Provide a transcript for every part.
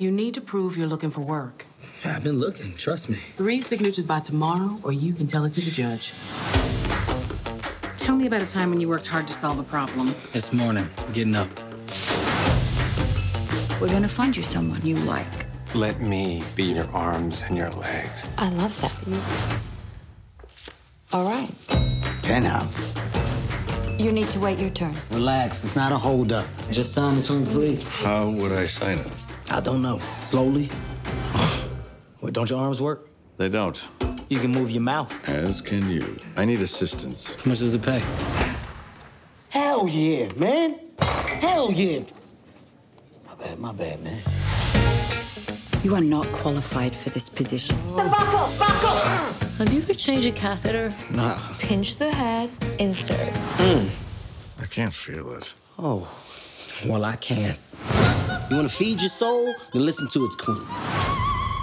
You need to prove you're looking for work. I've been looking, trust me. Three signatures by tomorrow, or you can tell it to the judge. Tell me about a time when you worked hard to solve a problem. This morning, getting up. We're gonna find you someone you like. Let me be your arms and your legs. I love that. All right. Penthouse. You need to wait your turn. Relax, it's not a holdup. Just sign this one, please. How would I sign it? I don't know. Slowly. What, don't your arms work? They don't. You can move your mouth. As can you. I need assistance. How much does it pay? Hell yeah, man. Hell yeah. It's my bad, my bad, man. You are not qualified for this position. The buckle! Buckle! Have you ever changed a catheter? Nah. Pinch the head, insert. I can't feel it. Oh, well, I can. You want to feed your soul? Then listen to it's clean.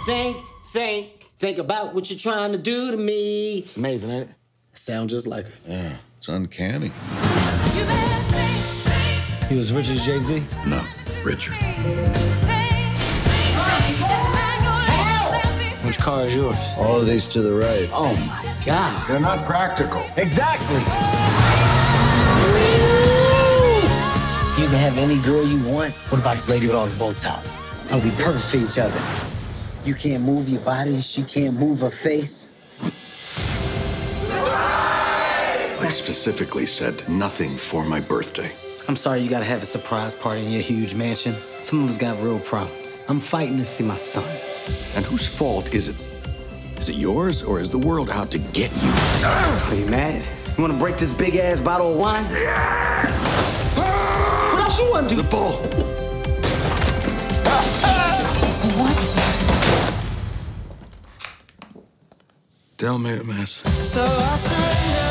Think, think, think about what you're trying to do to me. It's amazing, ain't it? Sound just like her. Yeah, it's uncanny. You as rich as Jay Z? No, richer. Which car is yours? All of these to the right. Oh my God. They're not practical. Exactly. Can have any girl you want. What about this lady with all the Botox? I'll be perfect for each other. You can't move your body, she can't move her face. I specifically said nothing for my birthday. I'm sorry you gotta have a surprise party in your huge mansion. Some of us got real problems. I'm fighting to see my son. And whose fault is it? Is it yours or is the world out to get you? Are you mad? You wanna break this big ass bottle of wine? What else you wanna do? The bull. Dell made a mess. So I surrender.